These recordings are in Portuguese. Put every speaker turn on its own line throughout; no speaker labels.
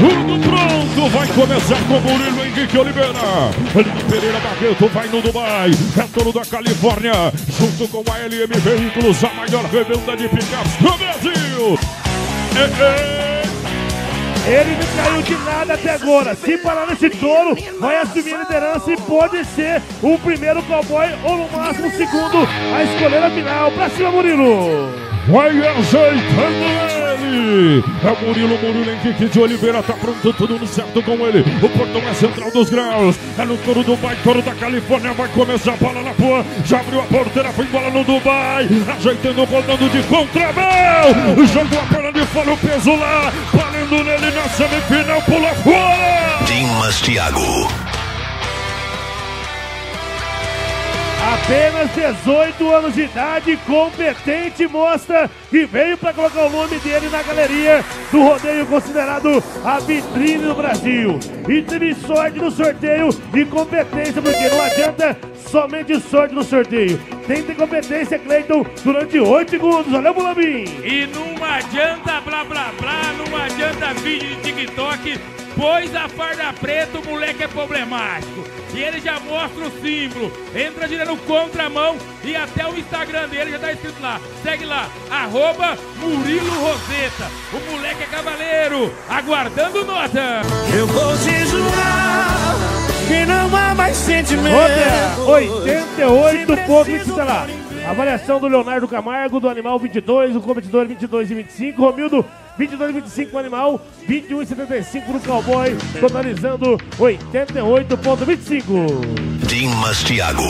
Tudo pronto, vai começar com Murilo Henrique Oliveira. Aline Pereira Barreto vai no Dubai. Retorno da Califórnia, junto com a LM Veículos, a maior revenda de picapes do Brasil. É, é.
Ele não caiu de nada até agora. Se parar nesse touro, vai assumir a liderança e pode ser o primeiro cowboy ou no máximo o segundo a escolher a final. Pra cima, Murilo!
Vai ajeitando ele. É o Murilo, Murilo Henrique de Oliveira. Tá pronto, tudo certo com ele. O portão é central dos graus. É no touro do Dubai, touro da Califórnia. Vai começar a bola na pua. Já abriu a porteira, foi bola no Dubai. Ajeitando, rodando de contramão. Jogou a perna de fora, o peso lá. Valendo nele na semifinal, pula fora.
Dimas Thiago.
Apenas 18 anos de idade, competente, mostra que veio para colocar o nome dele na galeria do rodeio considerado a vitrine do Brasil. E teve sorte no sorteio e competência, porque não adianta somente sorte no sorteio. Tem que ter competência, Cleiton, durante 8 segundos. Valeu, Bulambim!
E não adianta blá blá blá, não adianta vídeo de TikTok, pois a farda preta o moleque é problemático. E ele já mostra o símbolo, entra direto no contramão e até o Instagram dele já tá escrito lá. Segue lá, arroba Murilo Roseta. O moleque é cavaleiro, aguardando nota.
Eu vou te jurar que não há mais sentimento.
Outra, 88,26 lá. Avaliação do Leonardo Camargo, do Animal 22, o competidor 22 e 25. Romildo, 22 e 25 no Animal, 21 e 75 no Cowboy, totalizando 88,25.
Dimas Thiago.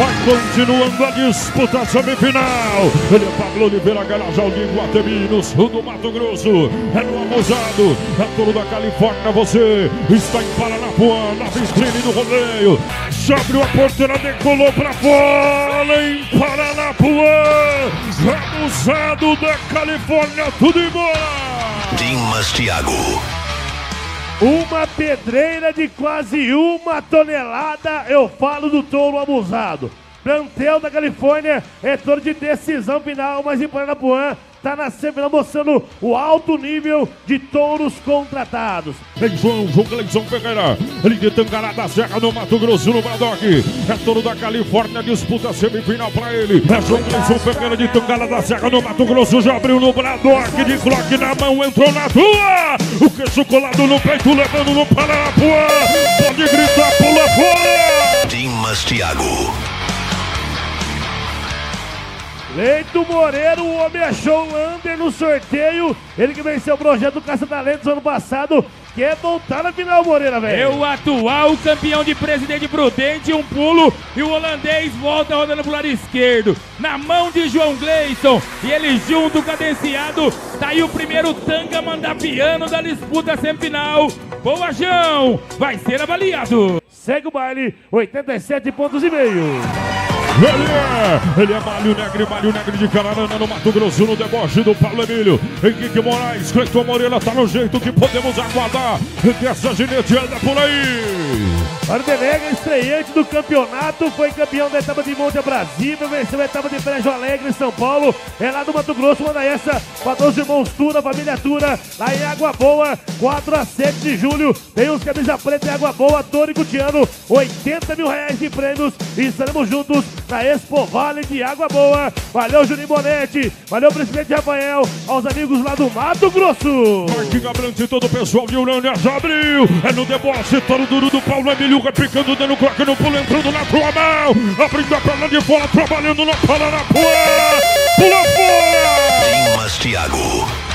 Vai continuando a disputa semifinal. Ele é Pablo Oliveira, Garajal de Guatemi, no sul do Mato Grosso. É no Amosado, é todo da Califórnia. Você está em Paranapuã, na vitrine do rodeio. Já abriu a porteira, decolou pra fora em Paranapuã. Amosado da Califórnia, tudo embora.
Dimas Thiago.
Uma pedreira de quase uma tonelada, eu falo do touro abusado. Plantel da Califórnia é touro de decisão final, mas em Paranapuã tá na semifinal mostrando o alto nível de touros contratados.
Em João, João Gleison Ferreira, ele de Tangará da Serra, no Mato Grosso, no Bradock. É touro da Califórnia, disputa semifinal pra ele. É João Gleison Ferreira de Tangará da Serra, no Mato Grosso, já abriu no Bradock, de clock na mão, entrou na tua. O queixo colado no peito, levando no Paranapuã. Pode gritar, pula fora.
Dimas Thiago.
Leito Moreira, o homem achou o under no sorteio. Ele que venceu o projeto do Caça Talentos ano passado. Quer voltar na final, Moreira,
É
velho.
o atual campeão de Presidente Prudente, um pulo e o holandês volta rodando pro lado esquerdo. Na mão de João Gleison e ele junto cadenciado. Tá aí o primeiro tanga mandapiano da disputa semifinal. Boa, João! Vai ser avaliado.
Segue o baile, 87 pontos e meio.
Ele é, ele é Malho Negre, Malho Negre de Cararana, no Mato Grosso, no deboche do Paulo Emílio. Henrique Moraes, Cleiton Moreira, tá no jeito que podemos aguardar. Dessa gineteada por aí.
Ardenega, estreante do campeonato, foi campeão da etapa de Monte Brasília, venceu a etapa de Brejo Alegre, São Paulo. É lá do Mato Grosso, manda essa para os irmãos Tura, família Tura, lá em Água Boa, 4 a 7 de julho. Tem os camisa preta em Água Boa, e Gutiano, 80 mil reais de prêmios. E estaremos juntos na Expo Vale de Água Boa. Valeu, Juninho Bonetti, valeu, presidente Rafael, aos amigos lá do Mato Grosso.
Marquinhos Abrante e todo o pessoal de Urânia já abriu. É no deboche, toro duro do Paulo Emílio, repicando, dando craque no pulo, entrando na tua mão. Abrindo a perna de fora, trabalhando na Paranapuã. Pula fora.
Dimas Thiago.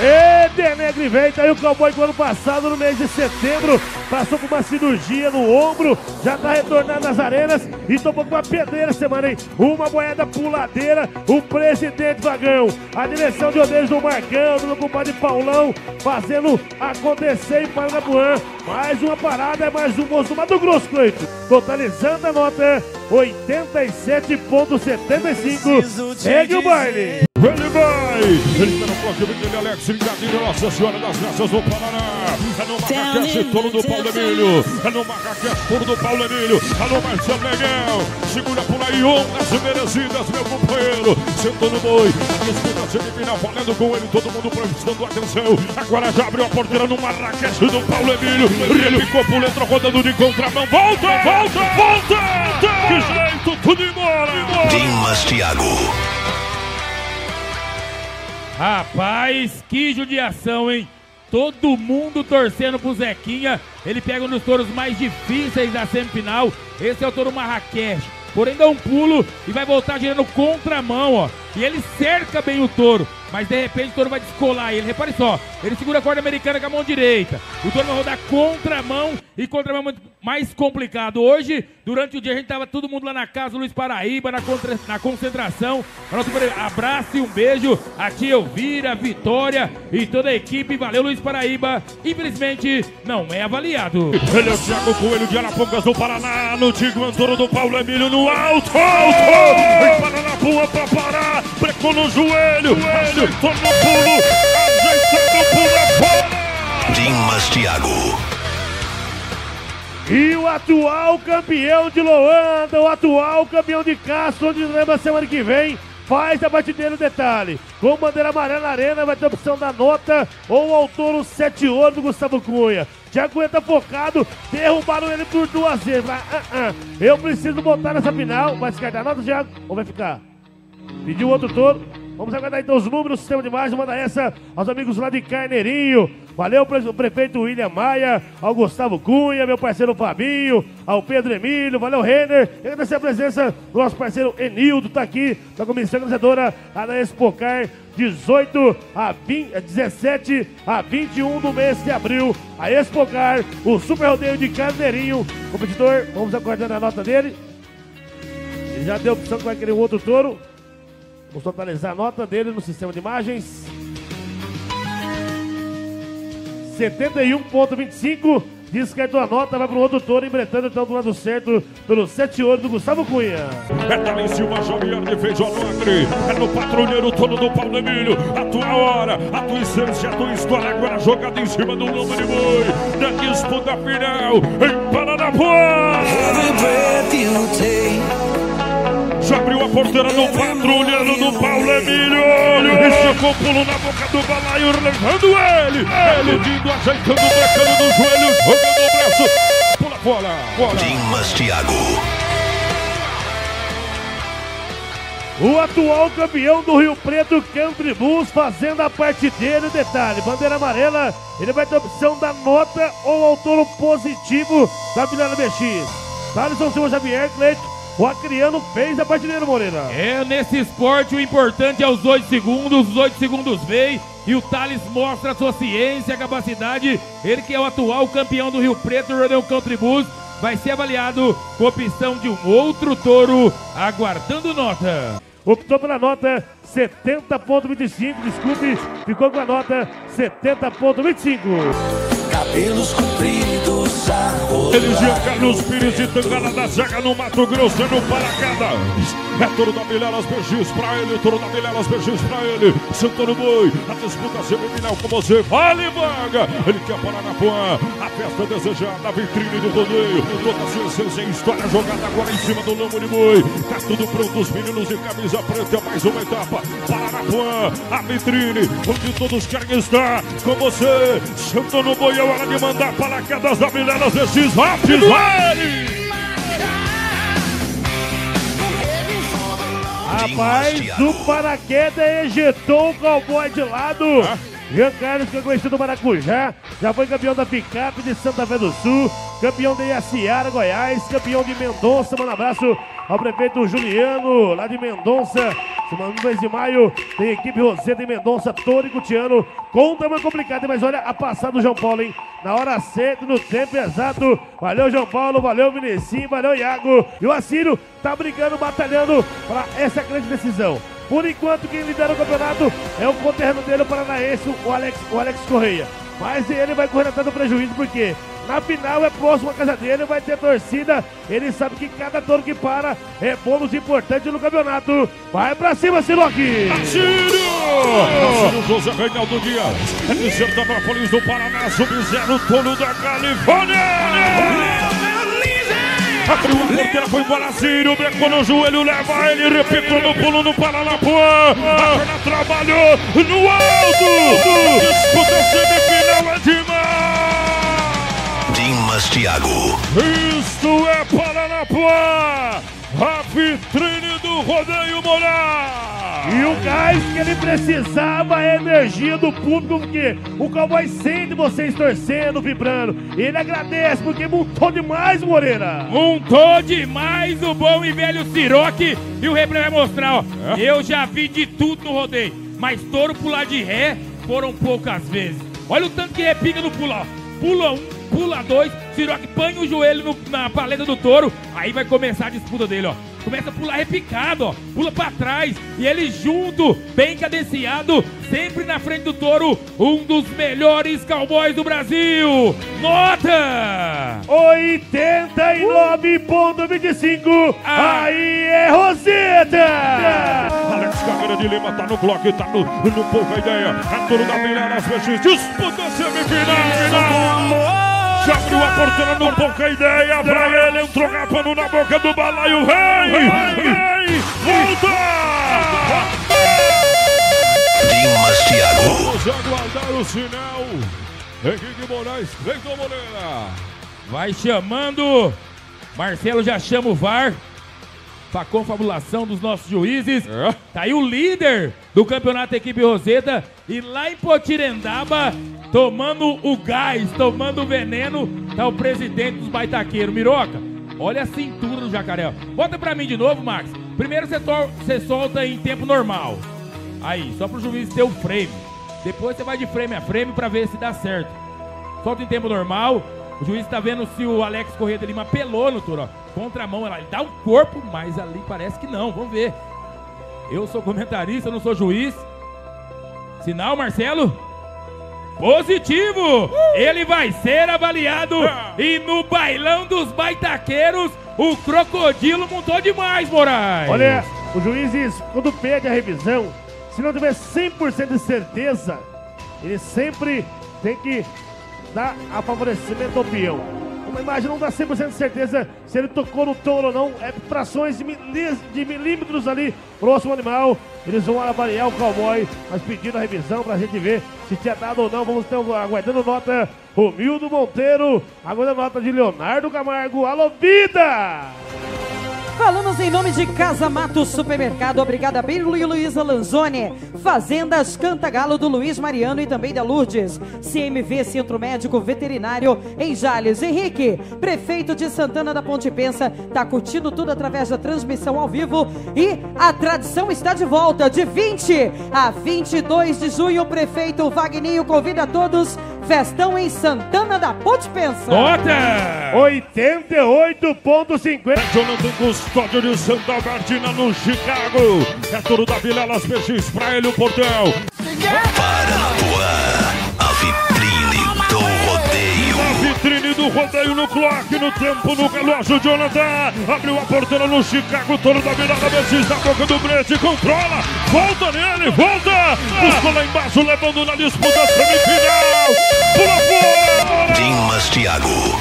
Edenegre vem, tá aí o cowboy do ano passado, no mês de setembro, passou por uma cirurgia no ombro, já tá retornando às arenas e tomou com uma pedreira semana, hein? Uma moeda puladeira, o presidente Vagão, a direção de odeios do Marcão, do meu compadre Paulão, fazendo acontecer em Paranapuã. Mais uma parada, é mais um moço do Mato Grosso, Cleito. Totalizando a nota 87,75. Segue o baile.
Ele vai, Ele está no bloco dele, Alex, ligadinho, Nossa Senhora das Graças do Paraná. É no Macaquete, toro do Paulo Emílio. É no Macaquete, toro do Paulo Emílio. Alô, Marcelo Legal. Segura por aí, ondas merecidas, meu companheiro. Sentou no boi. A disputa semifinal, falando com ele, todo mundo prestando atenção. Agora já abriu a porteira no Marrakech do Paulo Emílio. Ele ficou por dentro, rodando de contramão. Volta, volta, volta! Que jeito, tudo embora!
Dimas Thiago.
Rapaz, que judiação, hein? Todo mundo torcendo pro Zequinha. Ele pega um dos touros mais difíceis da semifinal. Esse é o touro Marrakech. Porém, dá um pulo e vai voltar girando contramão, ó. E ele cerca bem o touro. Mas de repente o touro vai descolar ele. Repare só, ele segura a corda americana com a mão direita. O touro vai rodar contramão e contramão é muito mais complicado. Hoje, durante o dia, a gente tava todo mundo lá na casa Luiz Paraíba, na, contra- na concentração. Nosso abraço e um beijo a tia Elvira, Vitória e toda a equipe. Valeu, Luiz Paraíba. Infelizmente, não é avaliado.
Ele é o Thiago Coelho de Arapongas do Paraná, no Tigo Antônio do Paulo Emílio no alto, alto! Vem para rua pra parar, brecou no joelho, ajeitou no pulo, ajeitando o pulo é fora!
Dimas Thiago.
E o atual campeão de Loanda, o atual campeão de Castro, onde lembra semana que vem, faz a batideira no detalhe. Com bandeira amarela na arena, vai ter a opção da nota ou ao touro 7 ouro do Gustavo Cunha. Cunha tá focado, derrubaram ele por duas vezes. Mas, ah, ah, eu preciso botar nessa final. Vai ficar da nota, Thiago? Ou vai ficar? Pediu outro touro. Vamos aguardar então os números, sistema de imagem, manda essa aos amigos lá de Carneirinho. Valeu o prefeito William Maia, ao Gustavo Cunha, meu parceiro Fabinho, ao Pedro Emílio, valeu Renner. E agradecer a presença do nosso parceiro Enildo, tá aqui, da comissão organizadora da Expocar, 18 a 20, eh, 17 a 21 do mês de abril. A Expocar, o Super Rodeio de Carneirinho. Competidor, vamos aguardando a nota dele. Ele já deu opção que vai querer um outro touro. Vamos totalizar a nota dele no sistema de imagens. 71.25. Descartou a nota, vai para o outro touro, embretando então do lado certo, pelo 7 ouro do Gustavo Cunha.
É também Silva Xavier de Feijão Alegre, é no patrulheiro todo do Paulo Emílio, a tua hora, a tua essência, a tua história, agora jogada em cima do nome de boi, da disputa final, em Paranapuã!
Every breath you take.
Abriu a porteira no patrulheiro do Paulo Emílio. Olha, esticou o pulo na boca do balaio, levando ele. Eludindo, ajeitando, brecando no joelho, jogando o braço. Pula fora, fora.
Dimas Thiago.
O atual campeão do Rio Preto, Country Bulls, fazendo a parte dele. Detalhe, bandeira amarela, ele vai ter a opção da nota ou ao touro positivo da Vilana BX. Thaleson Silva Xavier, Cleito, o Acriano fez a dele, Moreira.
É, nesse esporte o importante é os 8 segundos, os 8 segundos vem e o Thales mostra a sua ciência, a capacidade. Ele que é o atual campeão do Rio Preto, Rodeo Country Bulls, vai ser avaliado com opção de um outro touro, aguardando nota.
Optou pela nota 70.25, desculpe, ficou com a nota 70.25.
Cabelos compridos.
Ele Carlos Pires e Tangana da Zaga no Mato Grosso, no Paracadas. É Toro da Vilelas Bergis pra ele, Toro da Vilelas Bergis pra ele. Santoro Boi, a disputa semifinal com você. Vale vaga! Ele quer parar na Puan. A festa desejada, a vitrine do rodeio. Toda a sua essência e história jogada agora em cima do lombo de boi. Tá tudo pronto, os meninos de camisa preta. Mais uma etapa. Paranapuã, a vitrine, onde todos querem estar com você. Santoro Boi, é hora de mandar paraquedas da Vilelas Bergis. Rápido! Ele!
Rapaz, do paraquedas ejetou o cowboy de lado. Jean Carlos, que é conhecido do Maracujá, já foi campeão da picape de Santa Fé do Sul, campeão de Iaciara, Goiás, campeão de Mendonça. Manda um abraço ao prefeito Juliano, lá de Mendonça. Semana no mês de maio tem equipe Roseta em Mendonça, Toro e Cutiano. Conta uma complicada, mas olha a passada do João Paulo, hein? Na hora certa, no tempo exato. Valeu, João Paulo, valeu, Vinicius, valeu, Iago. E o Assírio tá brigando, batalhando para essa grande decisão. Por enquanto, quem lidera o campeonato é o conterrâneo dele, o paranaense, o Alex, o Alex Correia. Mas ele vai correr atrás do prejuízo, porque na final é próximo à casa dele, vai ter torcida. Ele sabe que cada touro que para é bônus importante no campeonato. Vai pra cima, Siloque!
Marcelo José Reinaldo Dias. De Sertanópolis do Paraná, sub-zero, touro da Califórnia. Abriu a porteira, foi embora Círio, brecou no joelho, leva ele, repicou no pulo no Paranapuã. A trabalhou no alto. Disputa semifinal é demais.
Dimas Thiago.
Isto é Paranapuã, a vitrine do rodeio morar.
E o gás que ele precisava é a energia do público, porque o cowboy sente vocês torcendo, vibrando. Ele agradece porque montou demais, Moreira.
Montou demais o bom e velho Siroque. E o replay vai mostrar, ó. Eu já vi de tudo no rodeio. Mas touro pular de ré foram poucas vezes. Olha o tanto que repica no pulo, ó. Pula um, pula dois. Siroque põe o joelho no- na paleta do touro. Aí vai começar a disputa dele, ó. Começa a pular repicado, ó. Pula pra trás. E ele junto, bem cadenciado, sempre na frente do touro. Um dos melhores cowboys do Brasil. Nota!
89.25.
Ah.
Aí é Roseta.
Alex Carreira de Lima tá no bloco, tá no, no pouca ideia. A turma da Mirada peixes, disputa semifinal. Já abriu a porteira no pouca ideia pra ele, entrou rapando na boca do balaio. Vem, vem, volta!
Dimas Thiago.
Vamos aguardar o sinal. Henrique Moraes, Cleiton Moreira.
Vai chamando. Marcelo já chama o VAR. Pra confabulação dos nossos juízes.
É.
Tá aí o líder do campeonato Equipe Roseta. E lá em Potirendaba, tomando o gás, tomando o veneno, tá o presidente dos baitaqueiros. Miroca, olha a cintura do jacaré. Bota pra mim de novo, Max. Primeiro você você solta em tempo normal. Aí, só pro juiz ter o frame. Depois você vai de frame a frame pra ver se dá certo. Solta em tempo normal. O juiz tá vendo se o Alex Corrêa de Lima pelou no touro, ó. Contramão, ela ele dá o corpo, mas ali parece que não. Vamos ver. Eu sou comentarista, não sou juiz. Sinal, Marcelo? Positivo! Ele vai ser avaliado. E no bailão dos baitaqueiros, o crocodilo montou demais, Moraes.
Olha, os juízes, quando pede a revisão, se não tiver 100% de certeza, ele sempre tem que dar a favorecimento ao peão. Uma imagem não dá 100% de certeza se ele tocou no touro ou não, é frações de, de milímetros ali próximo animal. Eles vão avaliar o cowboy, mas pedindo a revisão pra gente ver se tinha dado ou não. Vamos ter aguardando nota Romildo Monteiro, aguardando nota de Leonardo Camargo. Alô, vida!
Falamos em nome de Casa Mato Supermercado, obrigada Birlo e Luísa Lanzoni, Fazendas Cantagalo do Luiz Mariano e também da Lourdes, CMV Centro Médico Veterinário em Jales. Henrique, prefeito de Santana da Ponte Pensa, tá curtindo tudo através da transmissão ao vivo e a tradição está de volta de 20 a 22 de junho. O prefeito Vagninho convida a todos, festão em Santana da Ponte Pensa.
Nota!
88.50.
Jonathan Custódio de Santa Martina no Chicago. É tudo da Vilela Peixes pra ele o portão.
Paranapuã. Rodeio
no clock, no tempo, no relógio. Jonathan abriu a porteira no Chicago. Toro da Vilela Peixes na boca do Brete. Controla. Volta nele, volta. Buscou lá embaixo, levando na disputa semifinal. Pula fora.
Dimas Thiago.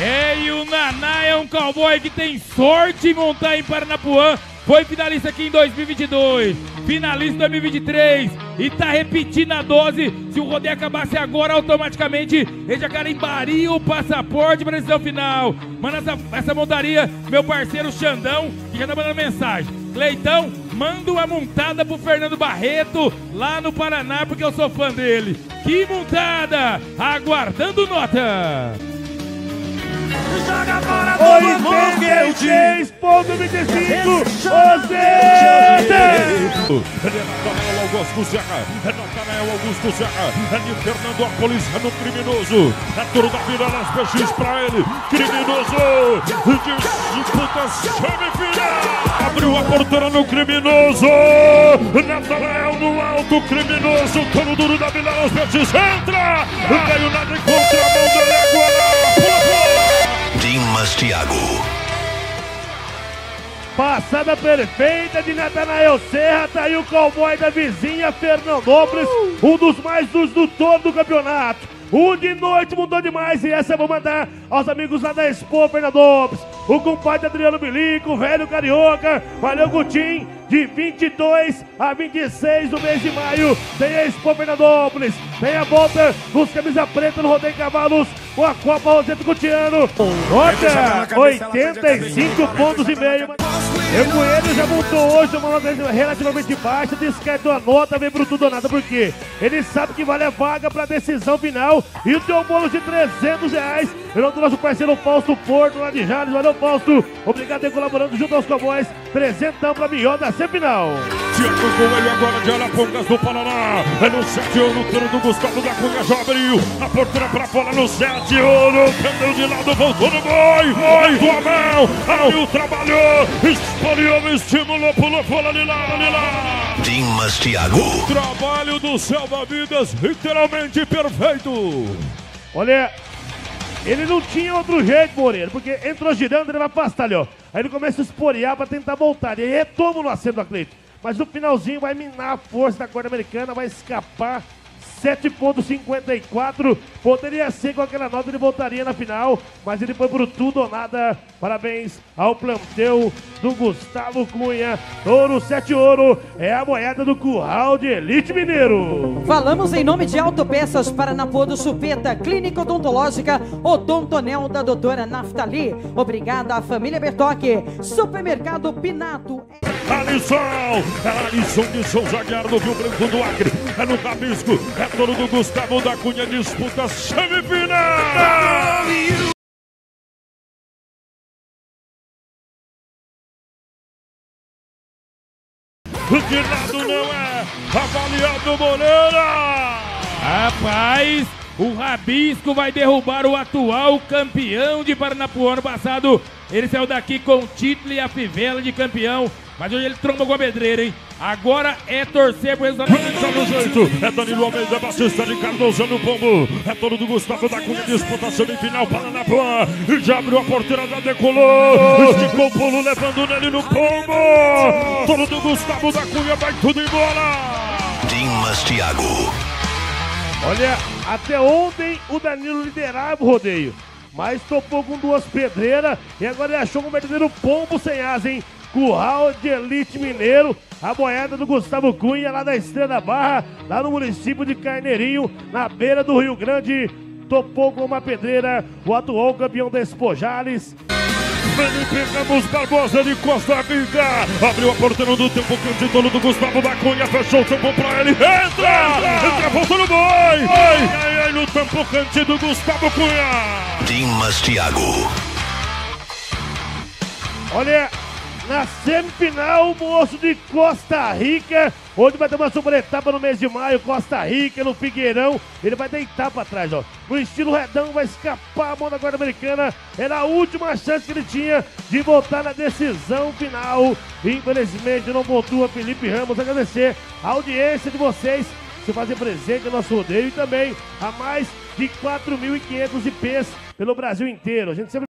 É, e o Naná é um cowboy que tem sorte em montar em Paranapuã. Foi finalista aqui em 2022, finalista em 2023 e tá repetindo a dose. Se o rodeio acabasse agora, automaticamente ele já carimbaria o passaporte para a decisão final. Manda essa, essa montaria, meu parceiro Xandão, que já tá mandando mensagem. Cleitão, manda uma montada pro Fernando Barreto lá no Paraná, porque eu sou fã dele. Que montada! Aguardando nota!
86.25. Roseta!
Ele é Natanael Augusto Serra. É Natanael Augusto Serra. É de Fernandópolis. É no criminoso. É tudo da Vilela Peixes pra ele. Criminoso. Disputa semifinal. Abriu a porteira no criminoso. Natanael no alto. Criminoso. Toro duro da Vilela Peixes. Entra. Veio nada em contramão dele agora.
Dimas Thiago.
Passada perfeita de Natanael Serra, tá aí o cowboy da vizinha Fernandópolis, um dos mais dos do todo do campeonato. Um de noite mudou demais e essa eu vou mandar aos amigos lá da Expo Fernandópolis. O compadre Adriano Bilico, o velho carioca, valeu Gutim, de 22 a 26 do mês de maio. Tem a Expo Fernandópolis, tem a volta dos camisa preta no Rodeio Cavalos com a Copa Roseto Gutiano. Nota 85 pontos e meio. Eu com ele já montou hoje uma nota relativamente baixa, descartou a nota, vem pro tudo ou nada, porque ele sabe que vale a vaga pra decisão final e o teu bônus de 300 reais. Virou do nosso parceiro Fausto Porto lá de Jales. Valeu, Fausto. Obrigado por colaborando junto aos Cowboys. Presentão pra melhor da semifinal.
Tiago Coelho agora de Arapongas do Paraná. É no 7 ouro, turno do Gustavo da Cunha já abriu. A porteira pra fora no 7 ouro. Pendeu de lado, voltou no boi. Boi do Abel. Abriu, trabalhou. Espoliou, estimulou, pulou, fora de lá, de lá.
Dimas Thiago.
Trabalho do Selva Vidas, literalmente perfeito.
Olha, ele não tinha outro jeito, Moreira, porque entrou girando, ele vai ó. Aí ele começa a esporear pra tentar voltar. E aí retoma no acento do Atlético. Mas no finalzinho vai minar a força da corda americana, vai escapar. 7.54, poderia ser com aquela nota, ele voltaria na final, mas ele foi por tudo ou nada. Parabéns ao plantel do Gustavo Cunha. Ouro 7 ouro é a moeda do curral de Elite Mineiro.
Falamos em nome de Autopeças Paranapuã do Chupeta, Clínica Odontológica Odontonel da doutora Naftali. Obrigada à família Bertoque, Supermercado Pinato.
Alisson, é Alisson de Souza Guerra do Rio Branco do Acre. É no Rabisco, é dono do Gustavo da Cunha, disputa semifinal. De lado não é avaliado Moreira.
Rapaz, o Rabisco vai derrubar o atual campeão de Paranapuã ano passado. Ele saiu daqui com o título e a fivela de campeão. Mas hoje ele tromba com a pedreira, hein? Agora é torcer pro resultado.
Tá no jeito, é Danilo Almeida, Batista de Cardoso no pombo. É todo do Gustavo da Cunha, disputa semifinal, Paranapuã. E já abriu a porteira, já decolou. Esticou o pulo, levando nele no pombo. Todo do Gustavo da Cunha, vai tudo embora.
Dimas Thiago.
Olha, até ontem o Danilo liderava o rodeio, mas topou com duas pedreiras e agora ele achou um verdadeiro pombo sem asa, hein? Curral de Elite Mineiro, a boiada do Gustavo Cunha lá da Estrela Barra, lá no município de Carneirinho, na beira do Rio Grande. Topou com uma pedreira, o atual campeão da Espojales.
Felipe Ramos Barbosa de Costa Rica. Abriu a porteira do tempo candidato do Gustavo da Cunha. Fechou o tempo pra ele. Entra! Entra, volta no boi. Ai, ai, ai, no tempo candidato do Gustavo Cunha.
Dimas Thiago.
Olha, na semifinal, moço de Costa Rica, onde vai ter uma super etapa no mês de maio, Costa Rica, no Figueirão. Ele vai deitar pra trás, ó. No estilo redão, vai escapar a mão da guarda americana. Era a última chance que ele tinha de voltar na decisão final. Infelizmente, não pontua Felipe Ramos. Agradecer a audiência de vocês se fazer presente no nosso rodeio e também a mais de 4.500 IPs pelo Brasil inteiro. A gente sempre